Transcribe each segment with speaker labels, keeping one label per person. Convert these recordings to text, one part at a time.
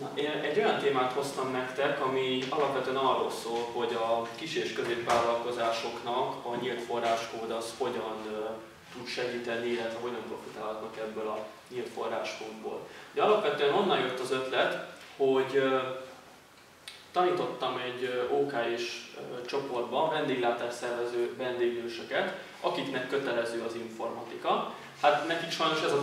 Speaker 1: Na, én egy olyan témát hoztam nektek, ami alapvetően arról szól, hogy a kis és középvállalkozásoknak a nyílt forráskód az hogyan tud segíteni, illetve hogyan profitálhatnak ebből a nyílt forráskódból. De alapvetően onnan jött az ötlet, hogy tanítottam egy OK és csoportban vendéglátás szervező vendéglősöket, akiknek kötelező az informatika. Hát nekik sajnos ez a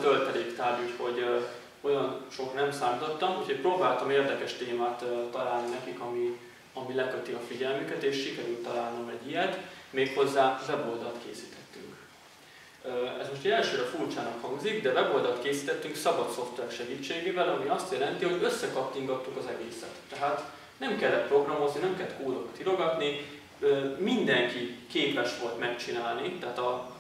Speaker 1: tárgy, úgyhogy olyan sok nem számítottam, úgyhogy próbáltam érdekes témát találni nekik, ami, ami leköti a figyelmüket, és sikerült találnom egy ilyet, méghozzá weboldalt készítettünk. Ez most elsőre furcsának hangzik, de weboldalt készítettünk szabad szoftver segítségével, ami azt jelenti, hogy összekattingattuk az egészet. Tehát nem kellett programozni, nem kellett kódokat írogatni, mindenki képes volt megcsinálni, tehát a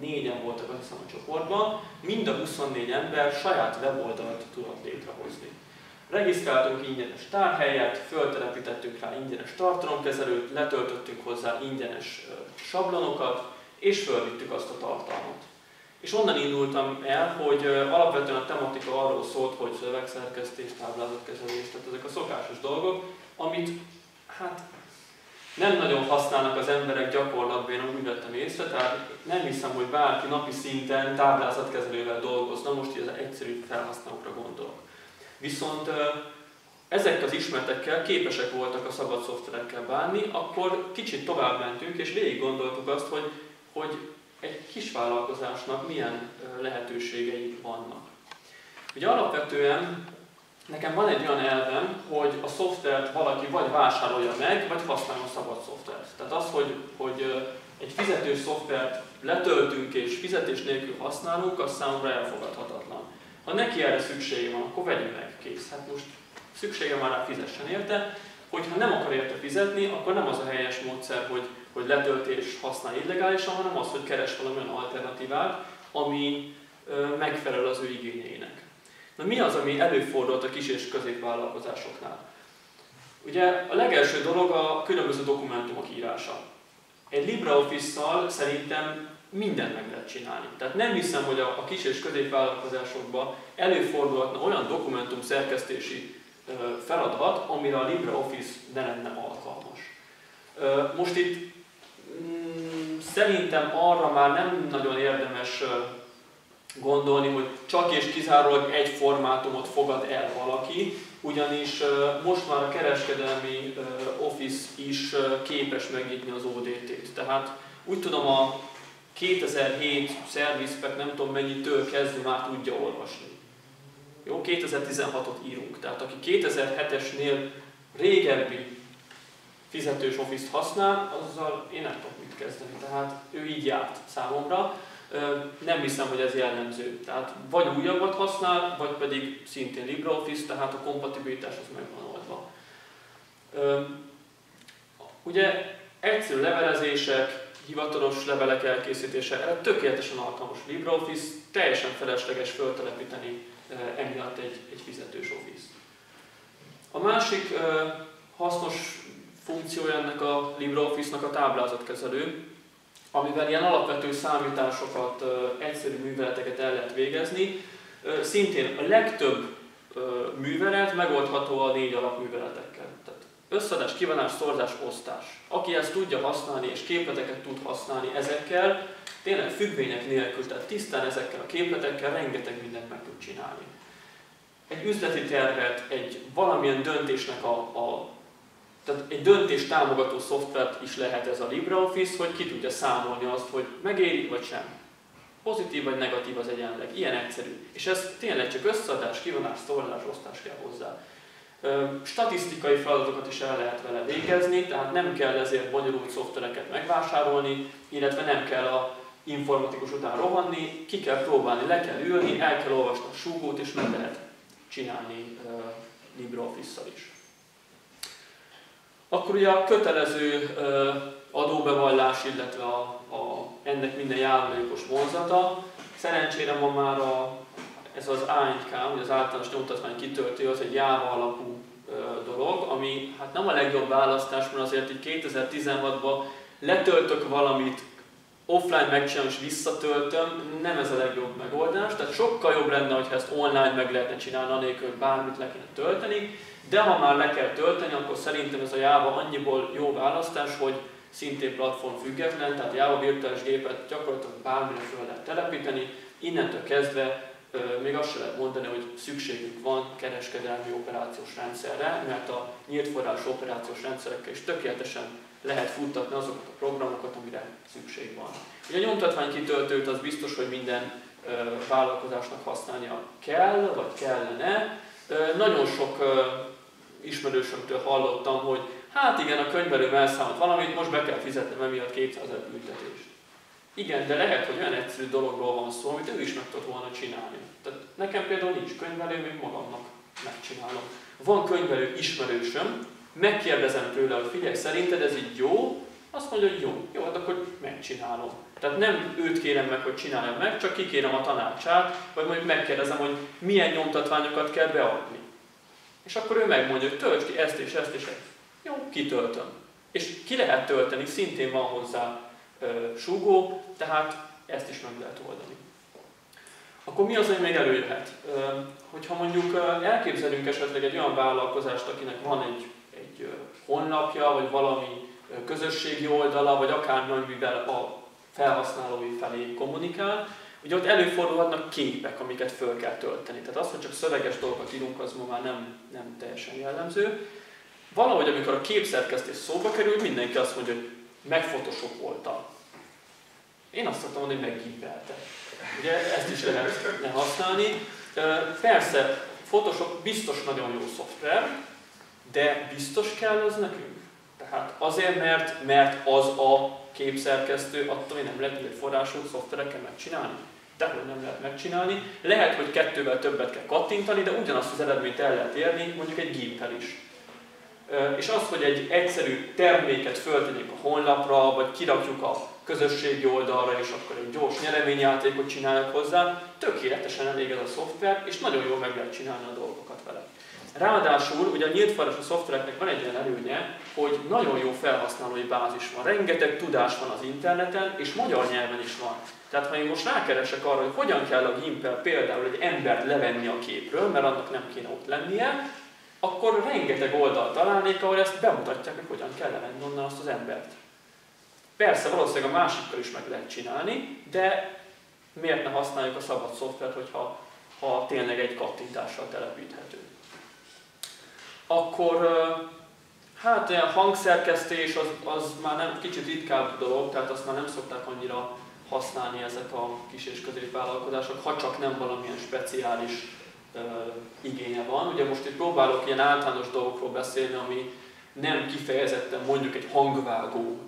Speaker 1: 24-en voltak azt hiszem a csoportban, mind a 24 ember saját weboldalt tudott létrehozni. Regisztráltunk ingyenes tárhelyet, föltelepítettünk rá ingyenes tartalomkezelőt, letöltöttünk hozzá ingyenes sablonokat, és fölvittük azt a tartalmat. És onnan indultam el, hogy alapvetően a tematika arról szólt, hogy szövegszerkesztés, táblázatkezelés, tehát ezek a szokásos dolgok, amit hát nem nagyon használnak az emberek gyakorlatban, én úgy vettem észre, tehát nem hiszem, hogy bárki napi szinten táblázatkezelővel dolgozna, most így az egyszerű felhasználókra gondolok. Viszont ezek az ismertekkel képesek voltak a szabad szoftverekkel bánni, akkor kicsit tovább mentünk, és végig gondoltuk azt, hogy, hogy egy kis vállalkozásnak milyen lehetőségei vannak. Ugye alapvetően nekem van egy olyan elvem, hogy a szoftvert valaki vagy vásárolja meg, vagy használja a szabad szoftvert. Tehát az, hogy, hogy egy fizetős szoftvert letöltünk és fizetés nélkül használunk, az számomra elfogadhatatlan. Ha neki erre szüksége van, akkor vegye meg, kész. Hát most szüksége van rá, fizessen érte. Hogyha nem akar érte fizetni, akkor nem az a helyes módszer, hogy hogy letöltés használ illegálisan, hanem az, hogy keres valamilyen alternatívát, ami megfelel az ő igényeinek. Na mi az, ami előfordult a kis és középvállalkozásoknál? Ugye a legelső dolog a különböző dokumentumok írása. Egy LibreOffice-szal szerintem mindent meg lehet csinálni. Tehát nem hiszem, hogy a, a kis és középvállalkozásokban előfordulhatna olyan dokumentum szerkesztési feladat, amire a LibreOffice ne lenne alkalmas. Most itt Mm, szerintem arra már nem nagyon érdemes gondolni, hogy csak és kizárólag egy formátumot fogad el valaki, ugyanis most már a kereskedelmi Office is képes megnyitni az ODT-t. Tehát úgy tudom a 2007 Service Pack nem tudom mennyitől kezdve már tudja olvasni. Jó, 2016-ot írunk. Tehát aki 2007-esnél régebbi fizetős Office-t használ, azzal én nem tudok mit kezdeni. Tehát ő így járt számomra. Nem hiszem, hogy ez jellemző. Tehát vagy újabbat használ, vagy pedig szintén LibreOffice, tehát a kompatibilitás az meg van oldva. Ugye egyszerű levelezések, hivatalos levelek elkészítése, erre tökéletesen alkalmas LibreOffice, teljesen felesleges föltelepíteni emiatt egy, egy fizetős Office. A másik hasznos funkciója ennek a LibreOffice-nak a táblázatkezelő, amivel ilyen alapvető számításokat, egyszerű műveleteket el lehet végezni. Szintén a legtöbb művelet megoldható a négy alapműveletekkel. Tehát összeadás, kivonás, szorzás, osztás. Aki ezt tudja használni és képleteket tud használni ezekkel, tényleg függvények nélkül, tehát tisztán ezekkel a képletekkel rengeteg mindent meg tud csinálni. Egy üzleti tervet, egy valamilyen döntésnek a, a tehát egy döntés támogató szoftvert is lehet ez a LibreOffice, hogy ki tudja számolni azt, hogy megéri vagy sem. Pozitív vagy negatív az egyenleg. Ilyen egyszerű. És ez tényleg csak összeadás, kivonás, szorlás, osztás kell hozzá. Statisztikai feladatokat is el lehet vele végezni, tehát nem kell ezért bonyolult szoftvereket megvásárolni, illetve nem kell a informatikus után rohanni, ki kell próbálni, le kell ülni, el kell olvasni a súgót, és meg lehet csinálni LibreOffice-szal is. Akkor ugye a kötelező adóbevallás, illetve a, a, ennek minden járulékos vonzata. Szerencsére ma már a, ez az ANK, vagy az általános nyomtatvány kitöltő, az egy jáva alapú dolog, ami hát nem a legjobb választás, mert azért így 2016-ban letöltök valamit offline megcsinálom és visszatöltöm, nem ez a legjobb megoldás, tehát sokkal jobb lenne, hogyha ezt online meg lehetne csinálni, anélkül, hogy bármit le kéne tölteni, de ha már le kell tölteni, akkor szerintem ez a Java annyiból jó választás, hogy szintén platform független, tehát Java virtuális gépet gyakorlatilag bármire fel lehet telepíteni, innentől kezdve még azt sem lehet mondani, hogy szükségünk van kereskedelmi operációs rendszerre, mert a nyílt forrás operációs rendszerekkel is tökéletesen lehet futtatni azokat a programokat, amire szükség van. Ugye a nyomtatványkitöltőt az biztos, hogy minden vállalkozásnak használnia kell, vagy kellene. Nagyon sok ismerősömtől hallottam, hogy hát igen, a könyvelő elszámolt valamit, most be kell fizetnem emiatt 200 ezer büntetést. Igen, de lehet, hogy olyan egyszerű dologról van szó, amit ő is meg tudott volna csinálni. Tehát nekem például nincs könyvelő, még magamnak megcsinálom. Van könyvelő ismerősöm, megkérdezem tőle, hogy figyelj, szerinted ez így jó? Azt mondja, hogy jó, jó, hát akkor megcsinálom. Tehát nem őt kérem meg, hogy csinálja meg, csak kikérem a tanácsát, vagy mondjuk megkérdezem, hogy milyen nyomtatványokat kell beadni. És akkor ő megmondja, hogy tölts ki ezt és ezt és ezt. Jó, kitöltöm. És ki lehet tölteni, szintén van hozzá e, súgó, tehát ezt is meg lehet oldani. Akkor mi az, ami még előjöhet? E, hogyha mondjuk elképzelünk esetleg egy olyan vállalkozást, akinek van egy, egy honlapja, vagy valami közösségi oldala, vagy akármi, amivel a felhasználói felé kommunikál, ugye ott előfordulhatnak képek, amiket föl kell tölteni. Tehát az, hogy csak szöveges dolgokat írunk, az ma már nem, nem teljesen jellemző. Valahogy, amikor a képszerkesztés szóba kerül, mindenki azt mondja, hogy megfotoshopolta. Én azt szoktam mondani, hogy meggimpelte. Ugye ezt is lehetne használni. Persze, Photoshop biztos nagyon jó szoftver, de biztos kell az nekünk? Tehát azért, mert, mert az a képszerkesztő attól hogy nem lehet egy forrású szoftverekkel megcsinálni. hogy nem lehet megcsinálni. Lehet, hogy kettővel többet kell kattintani, de ugyanazt az eredményt el lehet érni, mondjuk egy géppel is. És az, hogy egy egyszerű terméket föltegyünk a honlapra, vagy kirakjuk a közösségi oldalra, és akkor egy gyors nyereményjátékot csinálják hozzá, tökéletesen elég ez a szoftver, és nagyon jól meg lehet csinálni a dolgokat vele. Ráadásul ugye a nyílt a szoftvereknek van egy olyan előnye, hogy nagyon jó felhasználói bázis van. Rengeteg tudás van az interneten, és magyar nyelven is van. Tehát ha én most rákeresek arra, hogy hogyan kell a Gimpel például egy embert levenni a képről, mert annak nem kéne ott lennie, akkor rengeteg oldal találnék, ahol ezt bemutatják, hogy hogyan kell levenni onnan azt az embert. Persze valószínűleg a másikkal is meg lehet csinálni, de miért ne használjuk a szabad szoftvert, hogyha ha tényleg egy kattintással telepíthető akkor hát a hangszerkesztés az, az már nem kicsit ritkább dolog, tehát azt már nem szokták annyira használni ezek a kis és középvállalkozások, ha csak nem valamilyen speciális uh, igénye van. Ugye most itt próbálok ilyen általános dolgokról beszélni, ami nem kifejezetten mondjuk egy hangvágó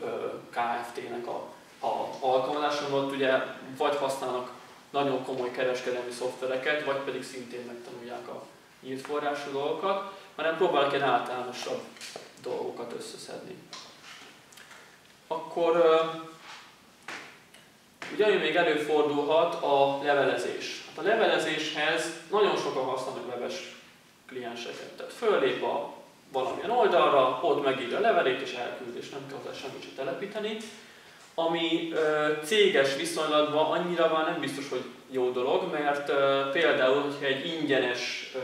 Speaker 1: KFT-nek a, a alkalmazáson volt, ugye vagy használnak nagyon komoly kereskedelmi szoftvereket, vagy pedig szintén megtanulják a nyílt forrású dolgokat hanem próbálok ilyen általánosabb dolgokat összeszedni. Akkor ugye ami még előfordulhat a levelezés. Hát a levelezéshez nagyon sokan használnak webes klienseket. Tehát föllép a valamilyen oldalra, ott megírja a levelét és elküld, és nem kell hozzá semmit se telepíteni. Ami ö, céges viszonylatban annyira már nem biztos, hogy jó dolog, mert ö, például, hogyha egy ingyenes ö,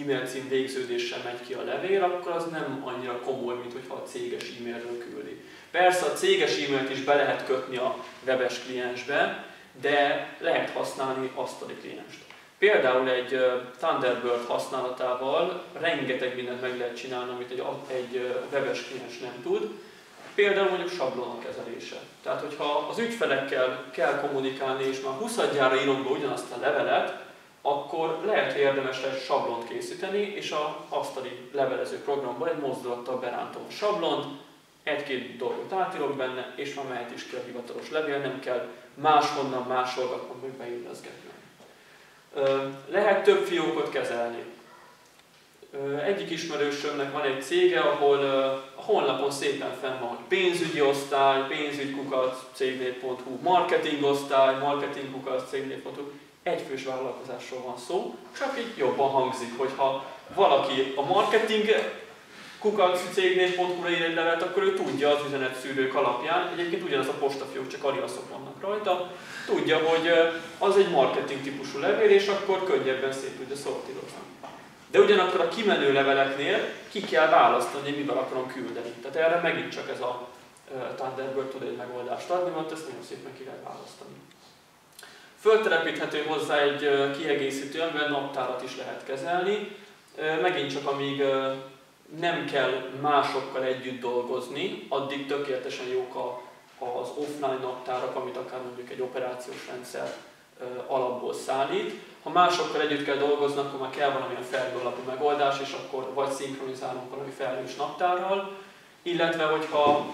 Speaker 1: e-mail cím végződéssel megy ki a levél, akkor az nem annyira komoly, mint hogyha a céges e-mailről küldi. Persze a céges e-mailt is be lehet kötni a webes kliensbe, de lehet használni azt a klienst. Például egy Thunderbird használatával rengeteg mindent meg lehet csinálni, amit egy, egy webes kliens nem tud. Például mondjuk sablonok kezelése. Tehát, hogyha az ügyfelekkel kell kommunikálni, és már 20 gyára írom be ugyanazt a levelet, akkor lehet, hogy érdemes egy sablont készíteni, és a asztali levelező programban egy mozdulattal berántom a sablont, egy-két dolgot átírok benne, és már mehet is ki a hivatalos levél, nem kell máshonnan másolgatnom, hogy beilleszgetnem. Lehet több fiókot kezelni. Egyik ismerősömnek van egy cége, ahol honlapon szépen fenn van, hogy pénzügyi osztály, pénzügykukat, cégnév.hu, marketing osztály, marketingkukat, egyfős vállalkozásról van szó, csak így jobban hangzik, hogyha valaki a marketing kukacégnév.hu-ra ír egy levelet, akkor ő tudja az üzenetszűrők alapján, egyébként ugyanaz a postafiók, csak ariaszok vannak rajta, tudja, hogy az egy marketing típusú levél, és akkor könnyebben szét tudja szortírozni. De ugyanakkor a kimenő leveleknél ki kell választani, hogy mivel akarom küldeni. Tehát erre megint csak ez a Thunderbird tud egy megoldást adni, mert ezt nagyon szépen ki lehet választani. Föltelepíthető hozzá egy kiegészítő, amivel naptárat is lehet kezelni. Megint csak amíg nem kell másokkal együtt dolgozni, addig tökéletesen jók az offline naptárak, amit akár mondjuk egy operációs rendszer alapból szállít. Ha másokkal együtt kell dolgozni, akkor már kell valamilyen felhő alapú megoldás, és akkor vagy szinkronizálunk valami felhős naptárral, illetve hogyha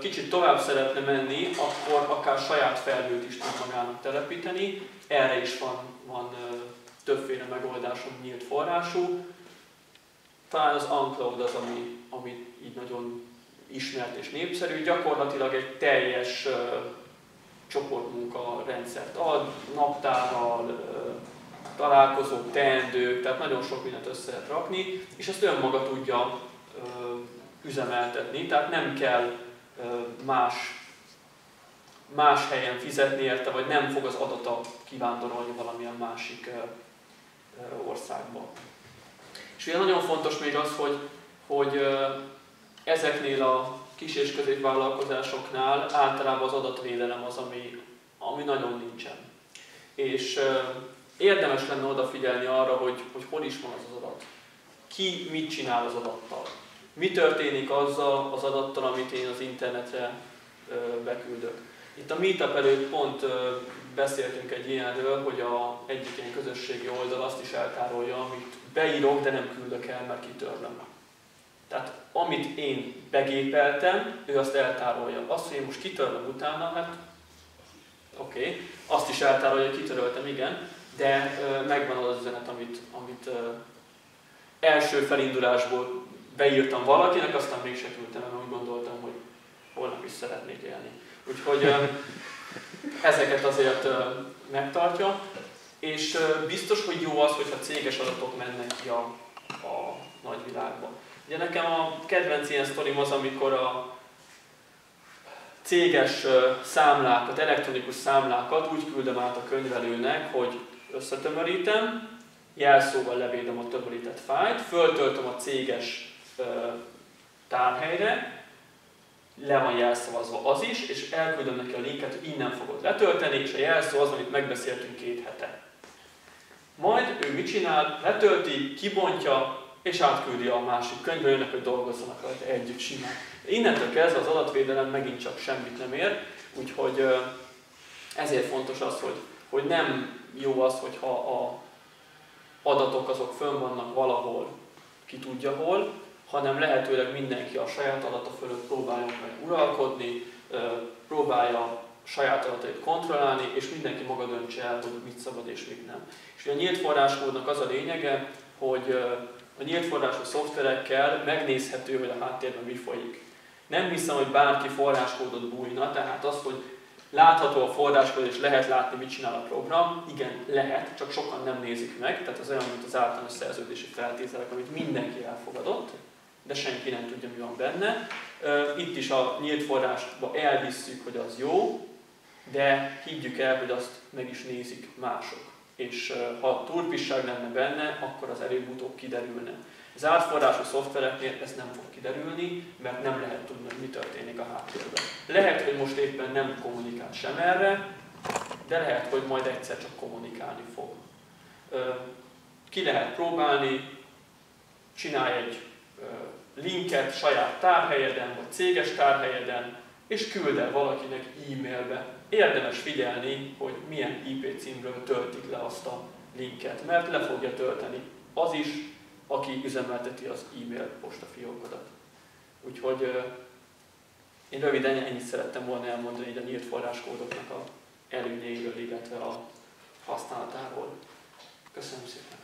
Speaker 1: kicsit tovább szeretne menni, akkor akár saját felhőt is tud magának telepíteni. Erre is van, van többféle megoldásom nyílt forrású. Talán az Uncloud az, ami, ami így nagyon ismert és népszerű. Gyakorlatilag egy teljes uh, csoportmunka rendszert ad, naptárral, találkozók, teendők, tehát nagyon sok mindent össze lehet rakni, és ezt önmaga tudja üzemeltetni, tehát nem kell más, más helyen fizetni érte, vagy nem fog az adata kivándorolni valamilyen másik országba. És ugye nagyon fontos még az, hogy, hogy ezeknél a kis és középvállalkozásoknál általában az adatvédelem az, ami, ami nagyon nincsen. És érdemes lenne odafigyelni arra, hogy, hogy hol is van az, az adat. Ki mit csinál az adattal mi történik azzal az adattal, amit én az internetre beküldök. Itt a Meetup előtt pont beszéltünk egy ilyenről, hogy a egyik ilyen közösségi oldal azt is eltárolja, amit beírok, de nem küldök el, mert kitörlöm. Tehát amit én begépeltem, ő azt eltárolja. Azt, hogy én most kitörlöm utána, hát oké, okay. azt is eltárolja, hogy kitöröltem, igen, de megvan az üzenet, amit, amit első felindulásból beírtam valakinek, aztán mégse küldtem, mert úgy gondoltam, hogy holnap is szeretnék élni. Úgyhogy ezeket azért megtartja, és biztos, hogy jó az, hogyha céges adatok mennek ki a, a nagyvilágba. Ugye nekem a kedvenc ilyen sztorim az, amikor a céges számlákat, elektronikus számlákat úgy küldöm át a könyvelőnek, hogy összetömörítem, jelszóval levédem a tömörített fájt, föltöltöm a céges tárhelyre, le van jelszavazva az is, és elküldöm neki a linket, hogy innen fogod letölteni, és a jelszó az, amit megbeszéltünk két hete. Majd ő mit csinál? Letölti, kibontja, és átküldi a másik könyvelőnek, hogy dolgozzanak rajta együtt simán. Innentől kezdve az adatvédelem megint csak semmit nem ér, úgyhogy ezért fontos az, hogy, hogy nem jó az, hogyha a adatok azok fönn vannak valahol, ki tudja hol, hanem lehetőleg mindenki a saját adata fölött próbáljon meg uralkodni, próbálja saját adatait kontrollálni, és mindenki maga döntse el, hogy mit szabad és mit nem. És a nyílt forráskódnak az a lényege, hogy a nyílt forrású szoftverekkel megnézhető, hogy a háttérben mi folyik. Nem hiszem, hogy bárki forráskódot bújna, tehát az, hogy látható a forráskód és lehet látni, mit csinál a program, igen, lehet, csak sokan nem nézik meg, tehát az olyan, mint az általános szerződési feltételek, amit mindenki elfogadott, de senki nem tudja, mi van benne. Itt is a nyílt forrásba elhisszük, hogy az jó, de higgyük el, hogy azt meg is nézik mások. És ha turpisság lenne benne, akkor az előbb-utóbb kiderülne. Az átforrású szoftvereknél ez nem fog kiderülni, mert nem lehet tudni, hogy mi történik a háttérben. Lehet, hogy most éppen nem kommunikál sem erre, de lehet, hogy majd egyszer csak kommunikálni fog. Ki lehet próbálni, csinálj egy linket saját tárhelyeden, vagy céges tárhelyeden, és küld el valakinek e-mailbe. Érdemes figyelni, hogy milyen IP címről töltik le azt a linket, mert le fogja tölteni az is, aki üzemelteti az e-mail postafiókodat. Úgyhogy én röviden ennyit szerettem volna elmondani a nyílt forráskódoknak a előnyeiről, illetve a használatáról. Köszönöm szépen!